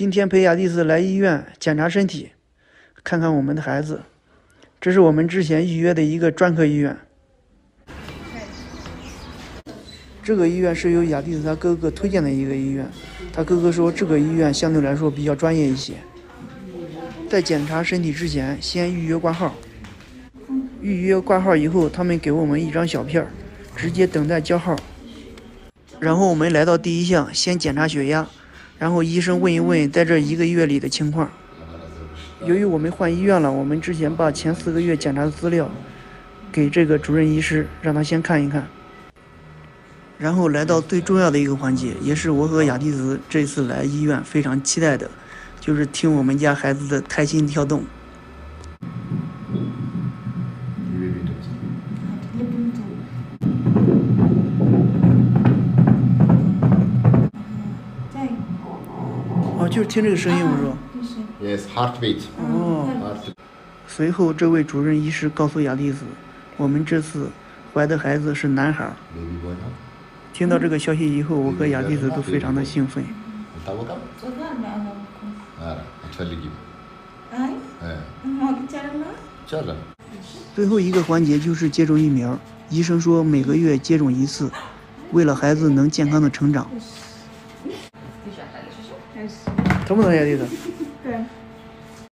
今天陪雅蒂斯来医院检查身体，看看我们的孩子。这是我们之前预约的一个专科医院。这个医院是由雅蒂斯他哥哥推荐的一个医院，他哥哥说这个医院相对来说比较专业一些。在检查身体之前，先预约挂号。预约挂号以后，他们给我们一张小片儿，直接等待叫号。然后我们来到第一项，先检查血压，然后医生问一问在这一个月里的情况。由于我们换医院了，我们之前把前四个月检查的资料给这个主任医师，让他先看一看。然后来到最重要的一个环节，也是我和雅蒂子这次来医院非常期待的，就是听我们家孩子的胎心跳动。哦，就是听这个声音，我说。Yes, heartbeat. 哦。随后，这位主任医师告诉雅丽子，我们这次怀的孩子是男孩?听到这个消息以后，我和雅丽子都非常的兴奋。Ah. Eh. 最后一个环节就是接种疫苗，医生说每个月接种一次，为了孩子能健康的成长。Чому на я їду?